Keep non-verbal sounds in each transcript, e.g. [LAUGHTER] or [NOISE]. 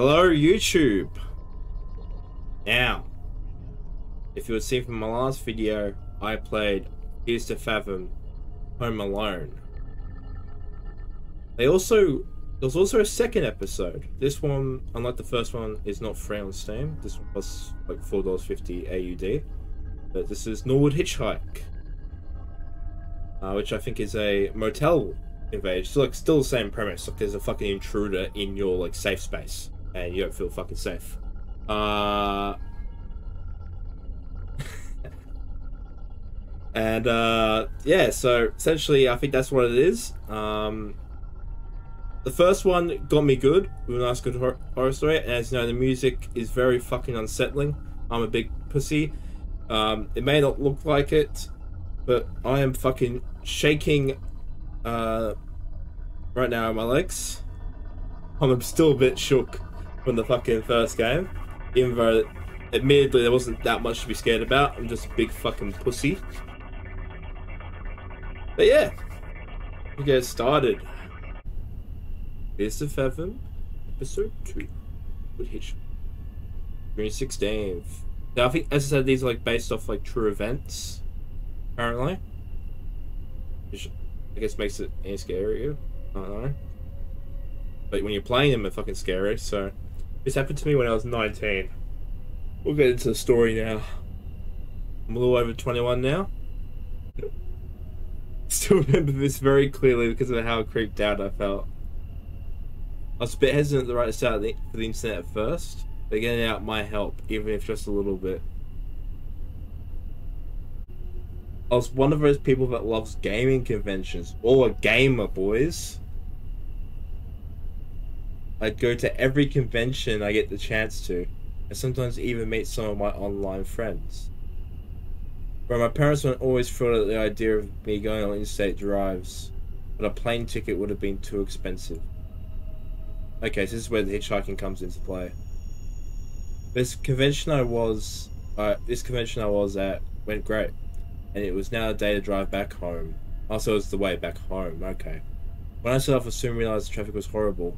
Hello, YouTube. Now, if you had seen from my last video, I played Fears to Fathom Home Alone. They also there's also a second episode. This one, unlike the first one, is not free on Steam. This one costs like four dollars fifty AUD. But this is Norwood Hitchhike, uh, which I think is a motel invasion. So like still the same premise. Like there's a fucking intruder in your like safe space, and you don't feel fucking safe. Uh, [LAUGHS] and uh, yeah, so essentially, I think that's what it is. Um, the first one got me good with a nice good hor- horror story, and as you know, the music is very fucking unsettling. I'm a big pussy. Um, it may not look like it, but I am fucking shaking uh, right now my legs. I'm still a bit shook from the fucking first game, even though admittedly there wasn't that much to be scared about. I'm just a big fucking pussy. But yeah, we get started. Fears to Fathom, episode 2 with Hitch. June 16th. Now, I think, as I said, these are like based off like true events, apparently. Which I guess makes it any scarier. I don't know. But when you're playing them, they're fucking scary, so. This happened to me when I was 19. We'll get into the story now. I'm a little over 21 now. [LAUGHS] Still remember this very clearly because of how creeped out I felt. I was a bit hesitant to write this out for the internet at first, but getting out might help, even if just a little bit. I was one of those people that loves gaming conventions. All a gamer, boys. I'd go to every convention I get the chance to, and sometimes even meet some of my online friends. But my parents weren't always thrilled at the idea of me going on interstate drives, but a plane ticket would have been too expensive. Okay, so this is where the hitchhiking comes into play. This convention I was, uh, this convention I was at went great, and it was now a day to drive back home. Also, it's the way back home. Okay. When I set off, I soon realized the traffic was horrible.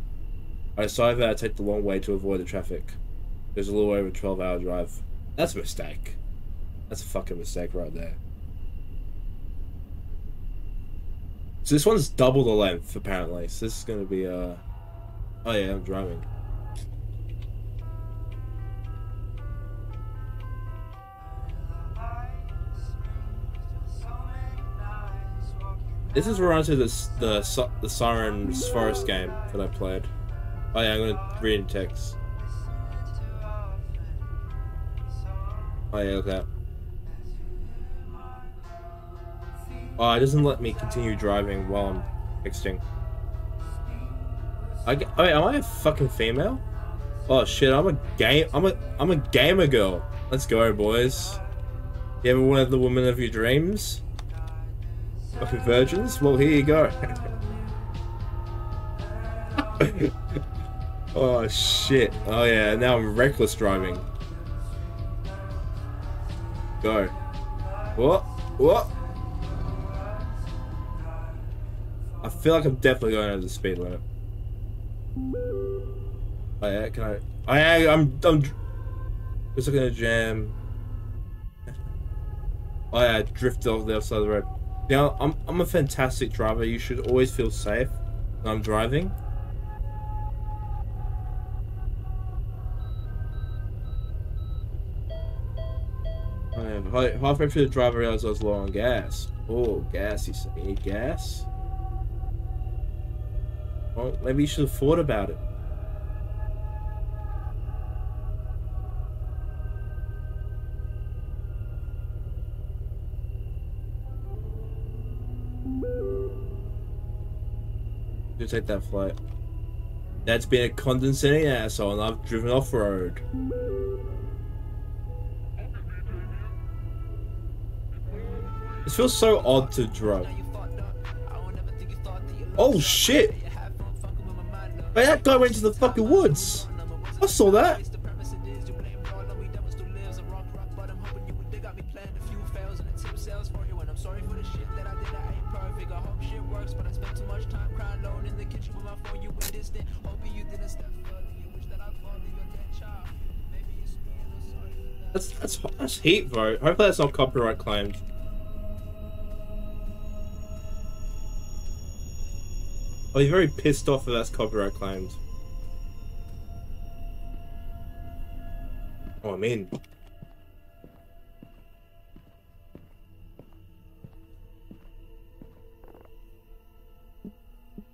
I decided that I'd take the long way to avoid the traffic. It was a little over a 12 hour drive. That's a mistake. That's a fucking mistake right there. So this one's double the length, apparently. So this is gonna be, uh... Oh yeah, I'm driving. This is where I the the the Sirens Forest game that I played. Oh yeah, I'm gonna read in text. Oh yeah, that. Oh, it doesn't let me continue driving while I'm texting. I, get, oh, wait, am I a fucking female? Oh shit, I'm a game. I'm a I'm a gamer girl. Let's go, boys. You ever wanted the woman of your dreams? Fucking virgins? Well, here you go. [LAUGHS] [LAUGHS] oh shit. Oh yeah, now I'm reckless driving. Go. What? What? I feel like I'm definitely going over the speed limit. Oh yeah, can I? Oh, I I'm I'm just looking at jam. Oh yeah, I drifted off the other side of the road. Now I'm I'm a fantastic driver. You should always feel safe when I'm driving. Halfway through the drive, I realized I was low on gas. Oh, gas, you? Need gas? Well, maybe you should have thought about it. To take that flight. That's been a condescending asshole and I've driven off-road. It feels so odd to drive. Oh shit! Wait, that guy went to the fucking woods. I saw that. That's that's that's heat, bro. Hopefully that's not copyright claimed. Oh, you're very pissed off that that's copyright claimed. Oh, I'm in.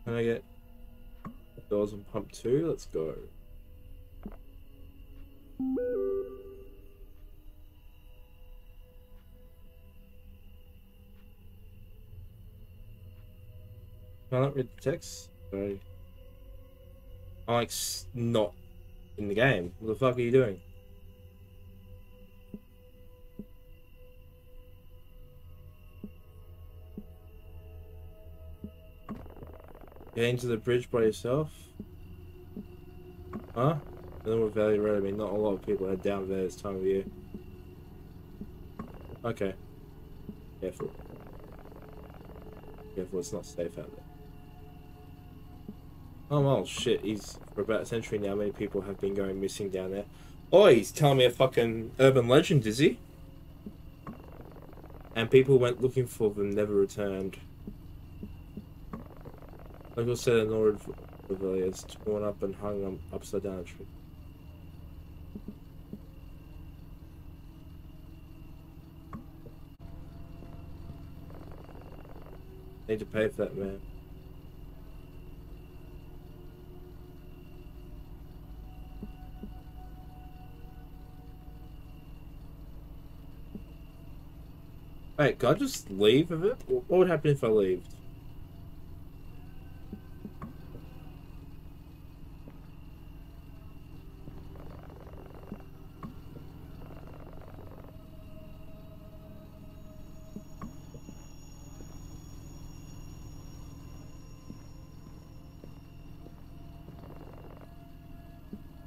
Can I get doors on pump two? Let's go. Can I not read the text? Sorry. I'm like not in the game. What the fuck are you doing? Get into the bridge by yourself? Huh? Then Valley Road, I mean, not a lot of people head down there this time of year. Okay. Careful. Careful, it's not safe out there. Oh well, shit, he's for about a century now, many people have been going missing down there. Oh, he's telling me a fucking urban legend, is he? And people went looking for them, never returned. Like I said, an old pavilion is torn up and hung upside down a tree. Need to pay for that, man. Can I just leave of it? What would happen if I left?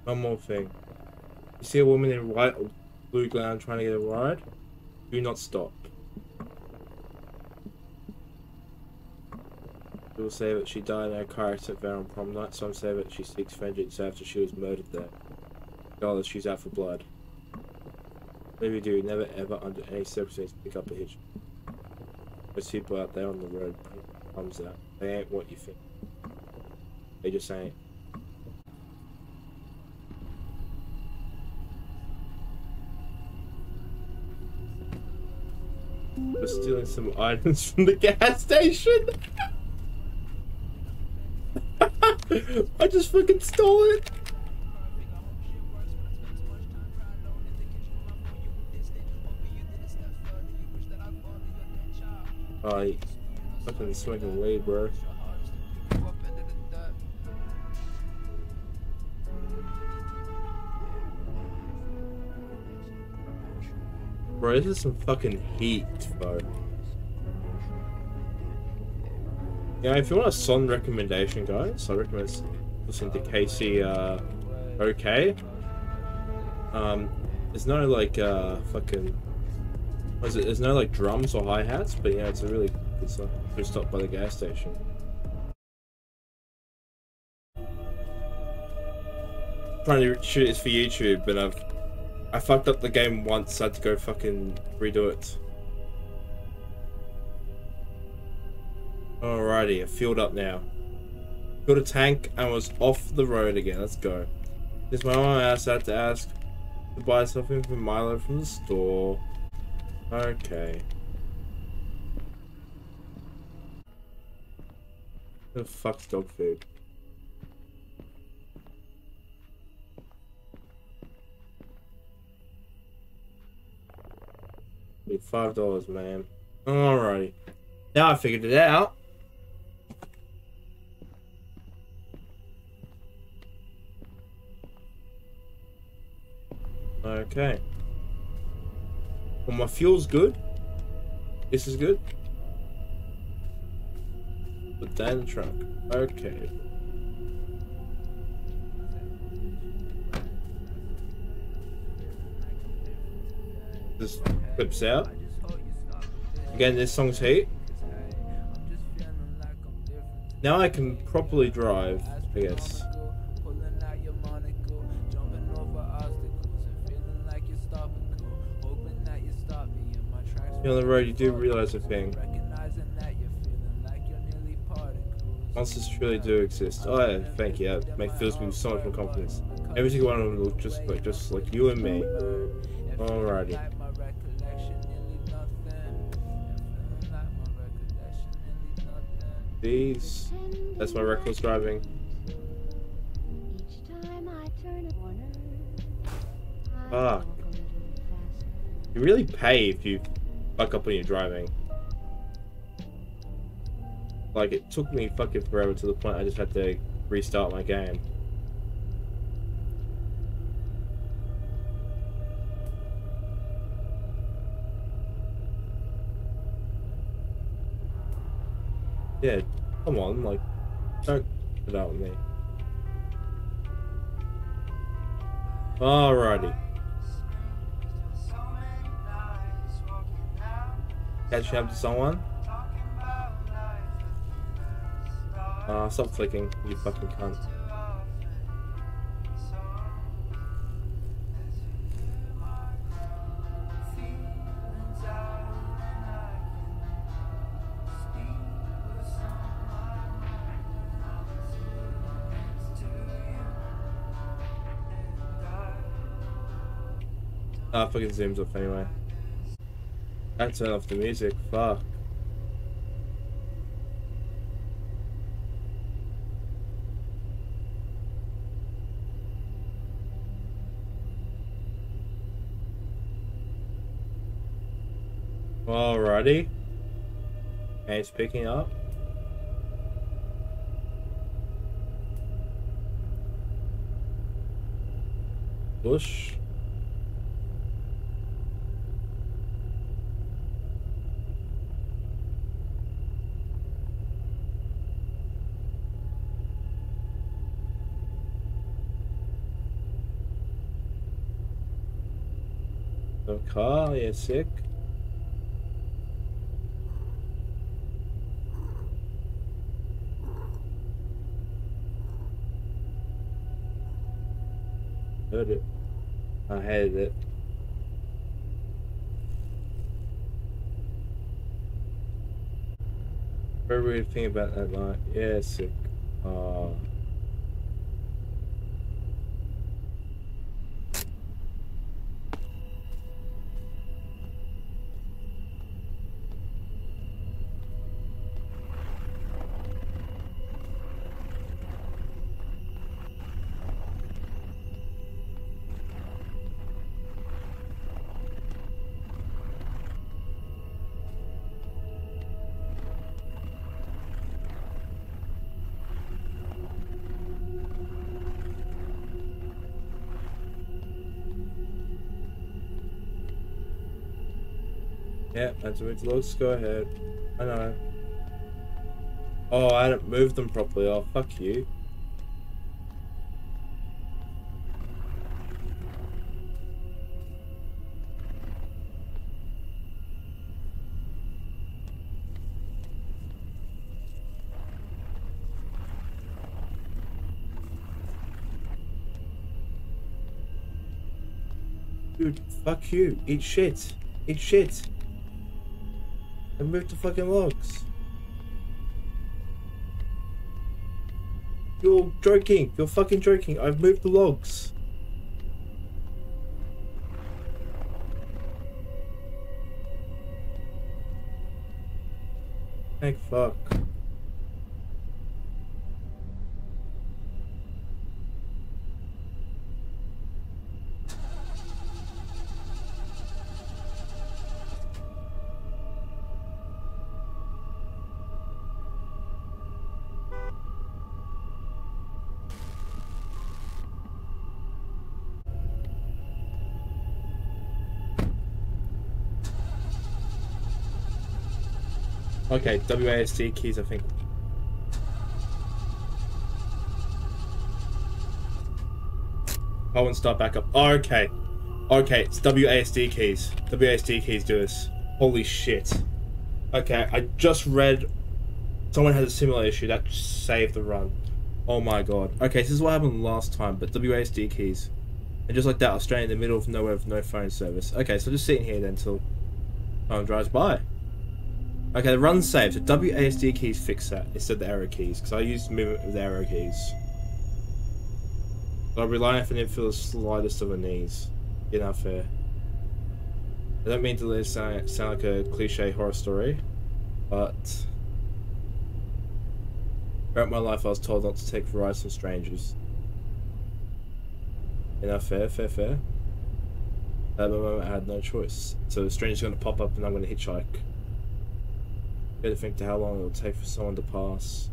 One more thing. You see a woman in white or blue gown trying to get a ride? Do not stop. Will say that she died in a car accident there prom night. Some say that she seeks vengeance after she was murdered there. Regardless, she's out for blood. Maybe do never ever under any circumstances pick up a hitch. There's people out there on the road comes out. They ain't what you think. They just ain't. We're stealing some items [LAUGHS] from the gas station. I just fucking stole it. I fucking swinging away, bro. Bro, this is some fucking heat, bro. Yeah, if you want a song recommendation, guys, I recommend listening to Casey uh, OK. Um, there's no like uh, fucking. Was it? There's no like drums or hi hats, but yeah, it's a really good song. Just stopped by the gas station. trying to shoot this for YouTube, but I've I fucked up the game once, I had to go fucking redo it. Alrighty, I filled up now. Got a tank and was off the road again. Let's go. This my mom asked I had to ask to buy something from Milo from the store. Okay. The fuck's dog food? Be Five dollars, man. Alrighty. Now I figured it out. Okay. Well, my fuel's good. This is good. Put that in the trunk. Okay. This clips out. Again, this song's heat. Now I can properly drive, I guess. On the road, you do realize a thing. Monsters truly do exist. Oh, yeah, thank you. That makes fills me with so much more confidence. Every single one of them look just like just like you and me. Alrighty. These. That's my reckless driving. Fuck. You really pay if you fuck up when you're driving. Like, it took me fucking forever to the point I just had to restart my game. Yeah, come on, like, don't put out with me. Alrighty. Catching up to someone? Ah, uh, stop flicking, you fucking cunt. Ah, fucking zooms off anyway. I turn off the music, fuck. Alrighty. Okay, it's picking up. Bush. Car, yeah, sick. Heard it. I hated it. Very weird thing about that night. Yeah, sick. Oh. Yeah, that's what looks. Go ahead. I know. Oh, I didn't move them properly. Oh, fuck you. Dude, fuck you. Eat shit. Eat shit. And move the fucking logs. You're joking. You're fucking joking. I've moved the logs. Thank fuck. Okay, WASD keys, I think. Oh, and start back up. Oh, okay. Okay, it's WASD keys. WASD keys do this. Holy shit. Okay, I just read someone has a similar issue that saved the run. Oh my god. Okay, this is what happened last time, but WASD keys. And just like that, I was straight in the middle of nowhere with no phone service. Okay, so just sitting here then until Time drives by. Okay, the run saved. So WASD keys fix that instead of the arrow keys, because I used movement with the arrow keys. So I rely on it for the slightest of a knees. You know, fair. I don't mean to sound, sound like a cliche horror story, but throughout my life I was told not to take rides from strangers. You know, fair, fair, fair. At the moment I had no choice. So the stranger's gonna pop up and I'm gonna hitchhike. Got to think to how long it'll take for someone to pass.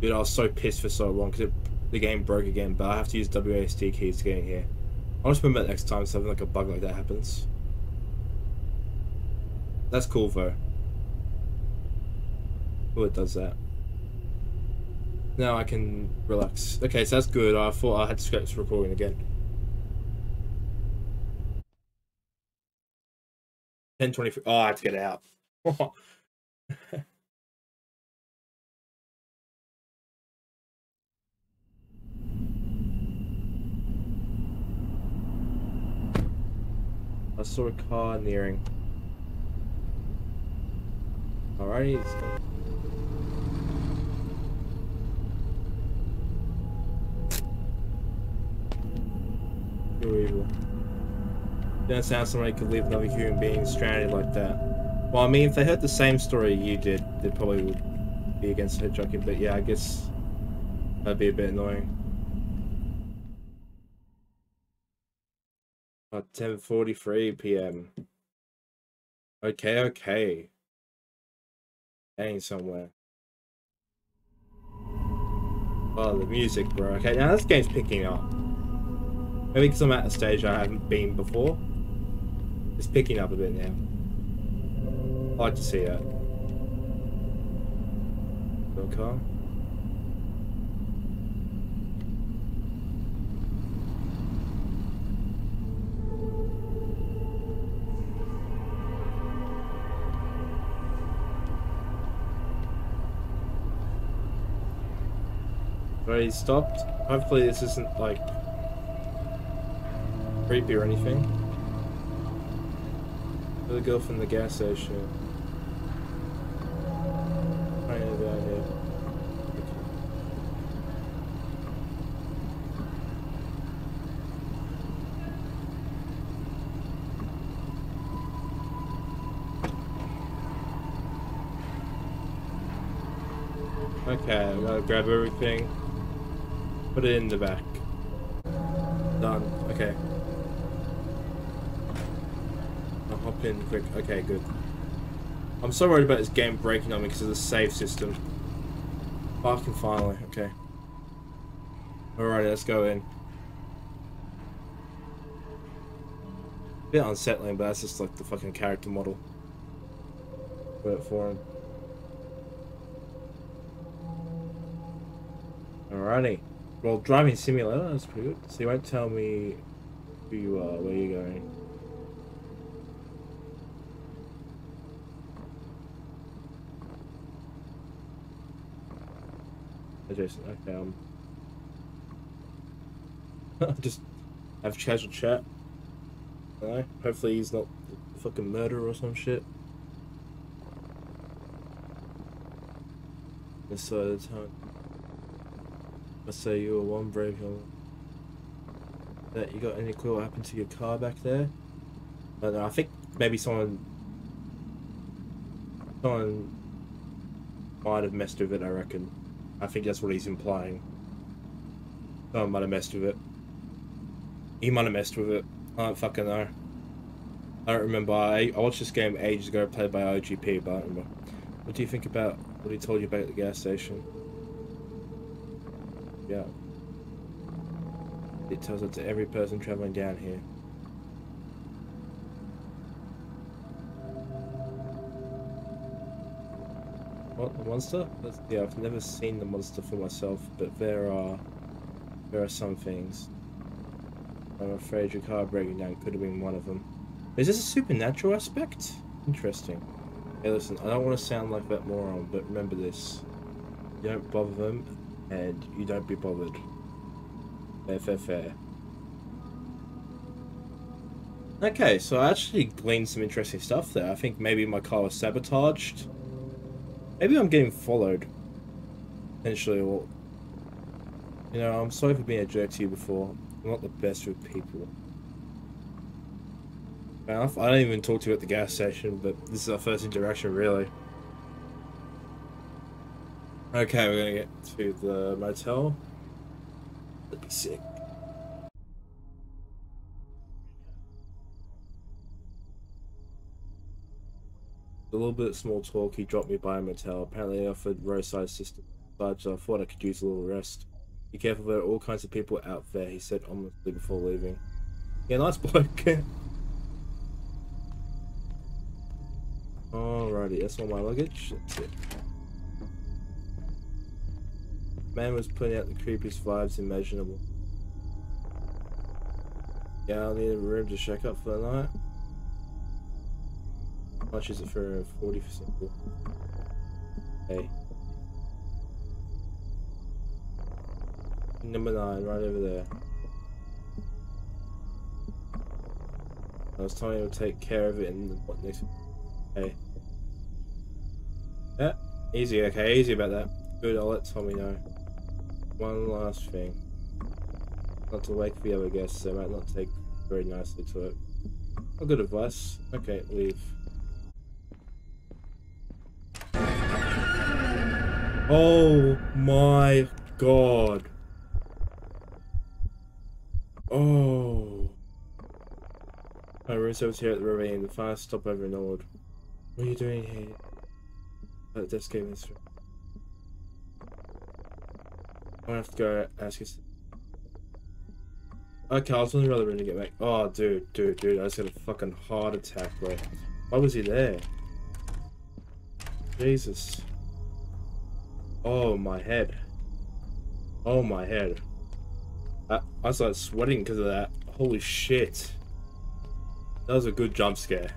Dude, I was so pissed for so long because the game broke again, but I have to use WASD keys to get in here. I'll just remember next time something like a bug like that happens. That's cool though. Oh, it does that. Now I can relax. Okay, so that's good. I thought I had to scratch recording again. 1023. Oh, I have to get out. [LAUGHS] I saw a car nearing. Alrighty. You're evil. Doesn't sound somebody could leave another human being stranded like that. Well, I mean, if they heard the same story you did, they probably would be against hitchhiking, but yeah, I guess that'd be a bit annoying. At 10.43 p.m. Okay, okay. Getting somewhere. Oh, the music, bro. Okay, now this game's picking up. Maybe because I'm at a stage I haven't been before. It's picking up a bit now. I like to see that. Little car. Already stopped. Hopefully this isn't like creepy or anything. The girl from the gas station. Right down here. Okay, I'm gonna grab everything, put it in the back. Done. Okay. I'll hop in quick. Okay, good. I'm so worried about this game breaking on me because of the save system. Fucking finally. Okay. Alrighty, let's go in. bit unsettling, but that's just like the fucking character model. Put it for him. Alrighty. Well, driving simulator, that's pretty good. So you won't tell me who you are, where you're going. Jason, okay, um... [LAUGHS] just have casual chat. Alright, hopefully he's not a fucking murderer or some shit. This side of the town. I say you were one brave young. That you got any clue what happened to your car back there? I don't know. I think maybe someone, someone might have messed with it. I reckon. I think that's what he's implying. Someone might have messed with it. He might have messed with it. I don't fucking know. I don't remember. I, I watched this game ages ago, played by OGP, but I don't remember. What do you think about what he told you about the gas station? Yeah. It tells it to every person traveling down here. Monster? Yeah, I've never seen the monster for myself, but there are there are some things. I'm afraid your car breaking down could have been one of them. Is this a supernatural aspect? Interesting. Hey, listen, I don't want to sound like that moron, but remember this. You don't bother them, and you don't be bothered. Fair, fair, fair. Okay, so I actually gleaned some interesting stuff there. I think maybe my car was sabotaged. Maybe I'm getting followed. Potentially, or... You know, I'm sorry for being a jerk to you before. I'm not the best with people. I don't even talk to you at the gas station, but this is our first interaction, really. Okay, we're gonna get to the motel. That'd be sick. Little bit of small talk, he dropped me by a motel. Apparently, I offered roadside assistance, but I thought I could use a little rest. Be careful, there are all kinds of people out there, he said ominously before leaving. Yeah, nice [LAUGHS] bloke. Alrighty, that's all my luggage. That's it. Man was putting out the creepiest vibes imaginable. Yeah, I'll need a room to check up for the night. Much is it for a 40 for simple? Hey. Number 9, right over there. I was telling you to take care of it in the what next Hey. Yeah, easy, okay, easy about that. Good, I'll let Tommy know. One last thing. Not to wake the other guests, they might not take very nicely to it. A good advice. Okay, leave. Oh my god. Oh. Room service here at the Ravine, the fast stopover in Nord. What are you doing here? At the desk game this I have to go ask you. Okay, I was only rather to get back. Oh, dude, dude, dude, I just had a fucking heart attack, bro. Why was he there? Jesus. Oh, my head. Oh, my head. I, I started sweating because of that. Holy shit. That was a good jump scare.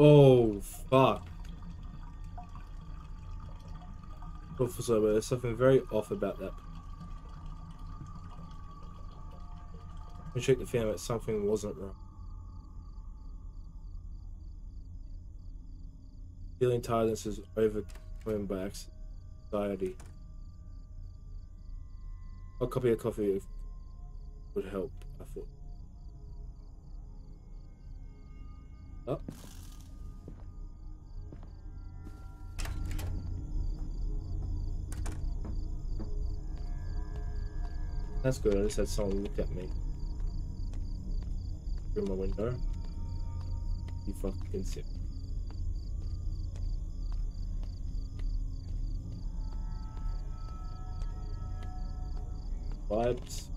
Oh, fuck. Officer, there's something very off about that. I check the feeling that something wasn't wrong. Feeling tiredness is overcome by anxiety. A copy of coffee would help, I thought. Oh. That's good, I just had someone look at me. Through my window. You fucking sick. Vibes.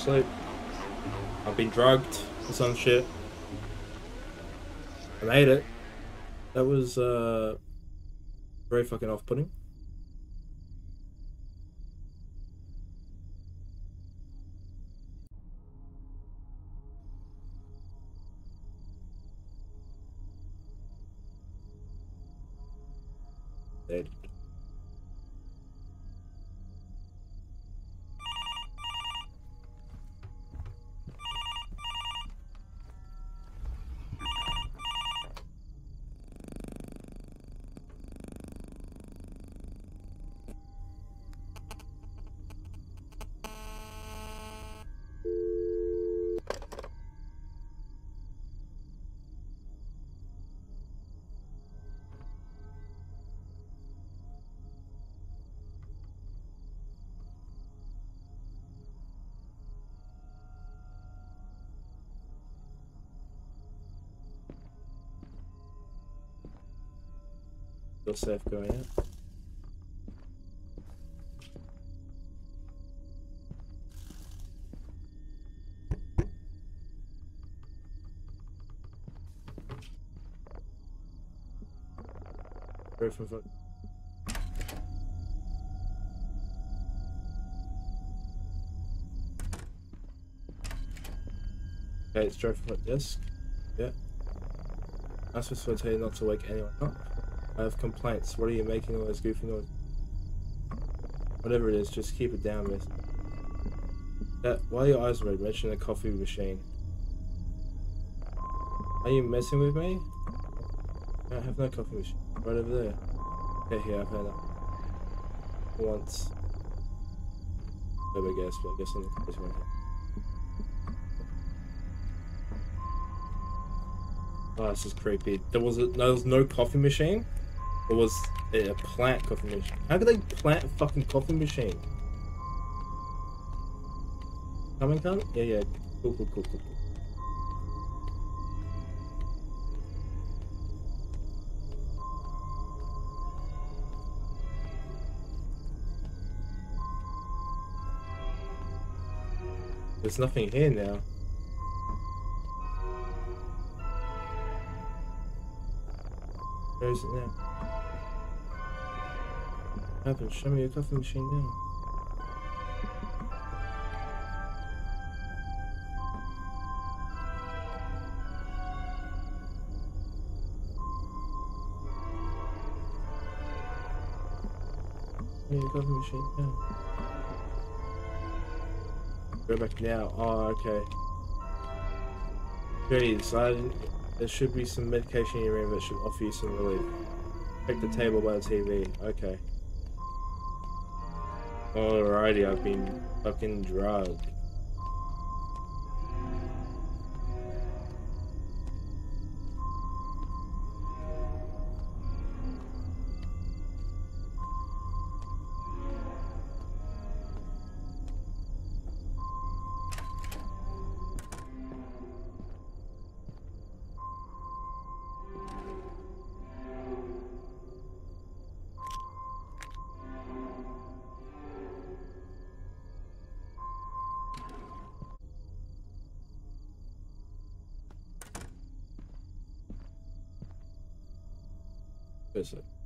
Sleep. I've been drugged or some shit. I made it. That was, uh, very fucking off-putting. Still safe going from front. Okay, it's straight from front desk. Yeah. Supposed to tell you not to wake anyone up. I have complaints. What are you making all those goofy noises? Whatever it is, just keep it down, miss. That, why are your eyes red? Mention the coffee machine. Are you messing with me? I have no coffee machine. Right over there. Okay, here, I've had that. Once. I guess, but I guess I'm the Oh, this is creepy. There was a, there was no coffee machine. There was a plant coffee machine. How could they plant a fucking coffee machine? Coming, coming? Yeah, yeah. Cool, cool, cool, cool. There's nothing here now. Where is it now? Happened. Show me your coffee machine now. Your coffee machine now. Go back now. Oh, okay. Goodies, I, there should be some medication in your room that should offer you some relief. Check the table by the TV. Okay. Alrighty, I've been fucking drugged. Visit.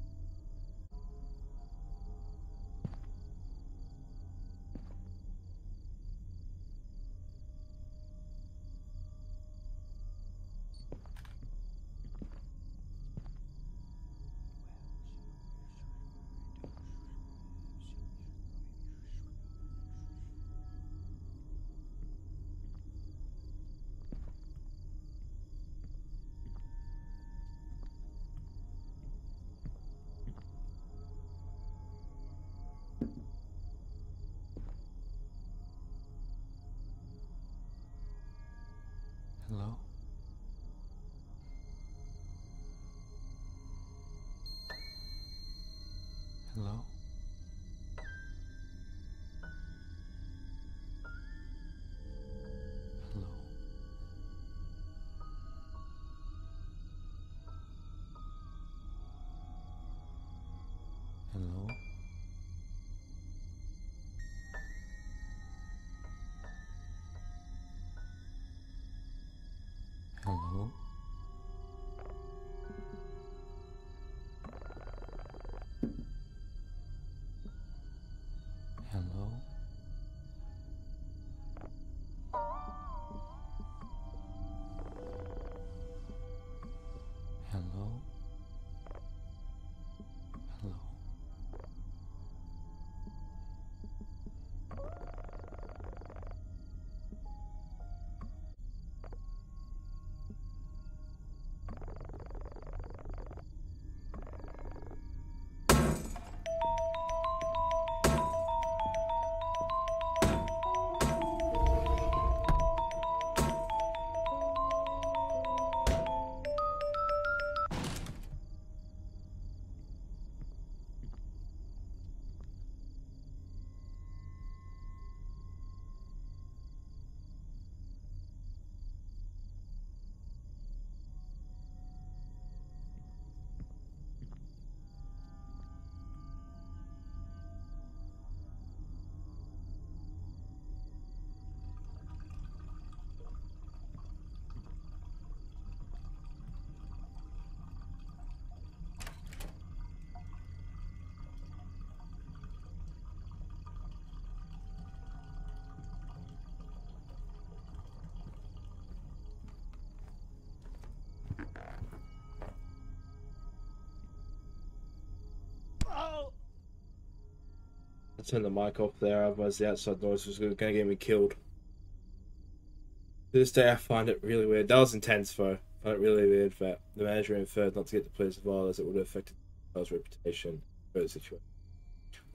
Turned the mic off there, otherwise the outside noise was going to get me killed. To this day, I find it really weird. That was intense, though. I find it really weird that the manager inferred not to get the players involved as it would have affected the player's reputation for the situation.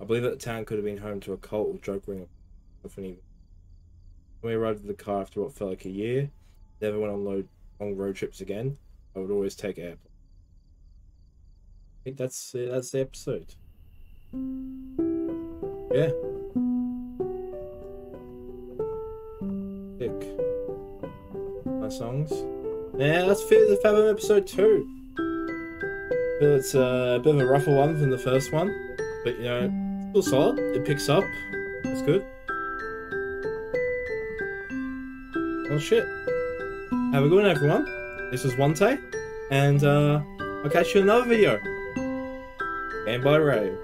I believe that the town could have been home to a cult or drug ring of an evil. When we arrived at the car after what felt like a year, never went on load, long road trips again. I would always take airplane. I think that's that's the episode. Yeah. Sick. My songs. Yeah, that's Fears to Fathom episode two. Feel it's uh, a bit of a rougher one than the first one, but you know, still solid. It picks up. It's good. Well, shit. Have a good one, everyone. This was Wante, and uh, I'll catch you in another video. And by Ray.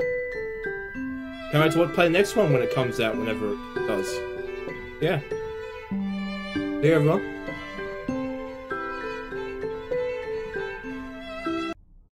Wait to what play the next one when it comes out, whenever it does. Yeah. See you, everyone.